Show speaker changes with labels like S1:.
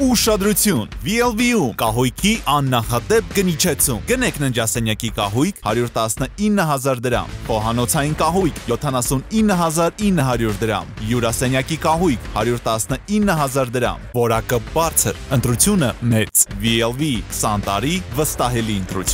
S1: Ուշադրություն, VLV-ում կահույքի աննախադեպ գնիչեցում։ Գնեք ննջասենյակի կահույք 119000 դրամ, խոհանոցային կահույք 79900 դրամ, յուրասենյակի կահույք 119000 դրամ, որակը բարձր, ընտրությունը մեծ։ VLV, Սանտարի վստահելի ընտրություն։